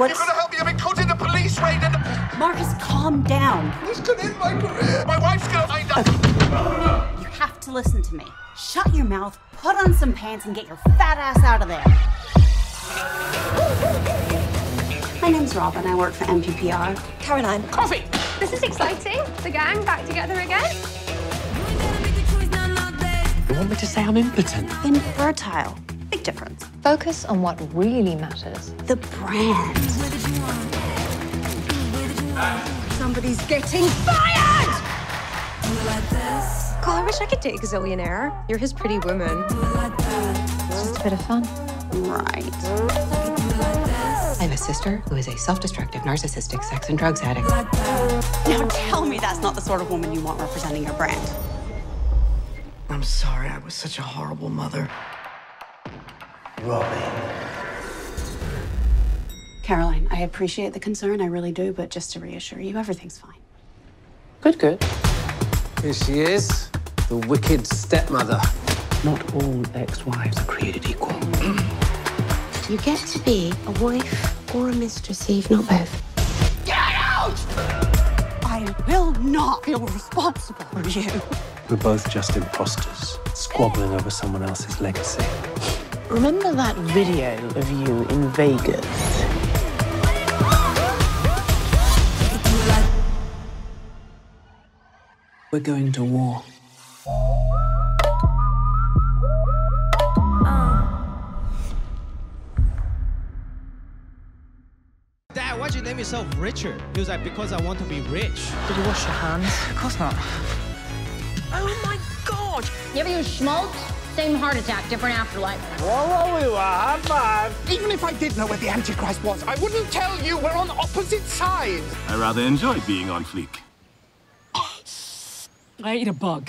What's... You've got to help me. I've been caught in a police raid and... Marcus, calm down. This could end my career. My wife's going to find out. You have to listen to me. Shut your mouth, put on some pants, and get your fat ass out of there. My name's Robyn. I work for MPPR. Caroline. Coffee! This is exciting. The gang back together again. You want me to say I'm impotent? Infertile. Big difference. Focus on what really matters. The brand. Somebody's getting fired! God, I wish I could date a gazillionaire. You're his pretty woman. It's just a bit of fun. Right. I have a sister who is a self-destructive, narcissistic sex and drugs addict. Now tell me that's not the sort of woman you want representing your brand. I'm sorry I was such a horrible mother. Robyn. Caroline, I appreciate the concern, I really do, but just to reassure you, everything's fine. Good, good. Here she is, the wicked stepmother. Not all ex-wives are created equal. you get to be a wife or a mistress, Eve, not both. Get out! I will not feel responsible for you. We're both just imposters, squabbling over someone else's legacy. Remember that video of you in Vegas? We're going to war. Uh. Dad, why'd you name yourself Richard? He was like, because I want to be rich. Did you wash your hands? Of course not. Oh my god! You ever use schmaltz? Same heart attack, different afterlife. Whoa, whoa, we were high five. Even if I did know where the Antichrist was, I wouldn't tell you. We're on opposite sides. I rather enjoy being on fleek. I ate a bug.